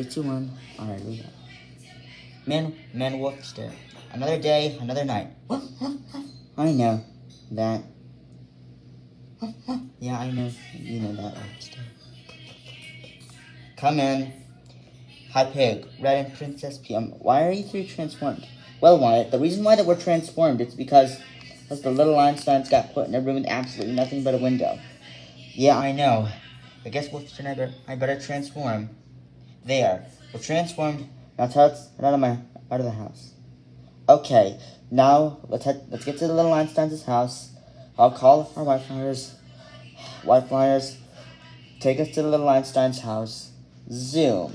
two, one. Alright, we go. Man, man, wolf stare. Another day, another night. I know that. Yeah, I know. You know that. Come in. Hi, Pig. Red and Princess PM. Why are you three transformed? Well, Whyatt, the reason why that we're transformed is because because the little Einsteins got put in a room with absolutely nothing but a window. Yeah, I know. I guess Wolfson, I better, I better transform. There. We're transformed. Now tell us out of my out of the house. Okay. Now let's head let's get to the little Einstein's house. I'll call our Why Flyers. Why Flyers. Take us to the little Einstein's house. Zoom.